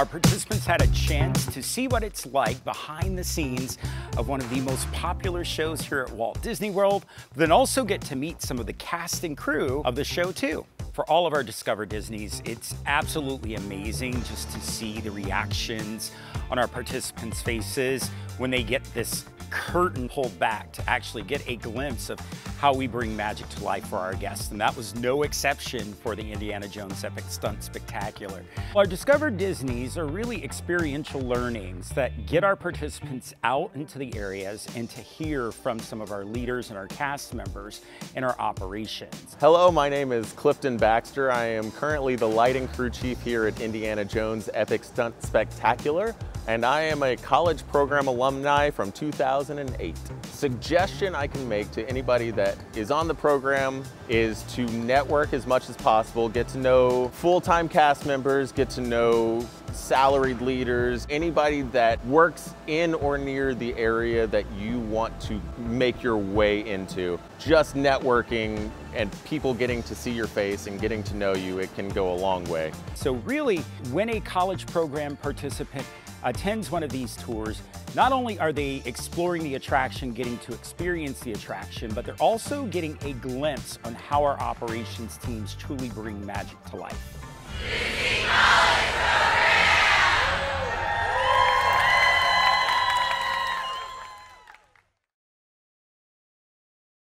Our participants had a chance to see what it's like behind the scenes of one of the most popular shows here at Walt Disney World, then also get to meet some of the cast and crew of the show too. For all of our Discover Disneys, it's absolutely amazing just to see the reactions on our participants' faces when they get this curtain pulled back to actually get a glimpse of how we bring magic to life for our guests. And that was no exception for the Indiana Jones Epic Stunt Spectacular. Our Discover Disneys are really experiential learnings that get our participants out into the areas and to hear from some of our leaders and our cast members in our operations. Hello, my name is Clifton Baxter. I am currently the lighting crew chief here at Indiana Jones Epic Stunt Spectacular and I am a college program alumni from 2008. Suggestion I can make to anybody that is on the program is to network as much as possible, get to know full-time cast members, get to know salaried leaders, anybody that works in or near the area that you want to make your way into. Just networking and people getting to see your face and getting to know you, it can go a long way. So really, when a college program participant attends one of these tours, not only are they exploring the attraction, getting to experience the attraction, but they're also getting a glimpse on how our operations teams truly bring magic to life.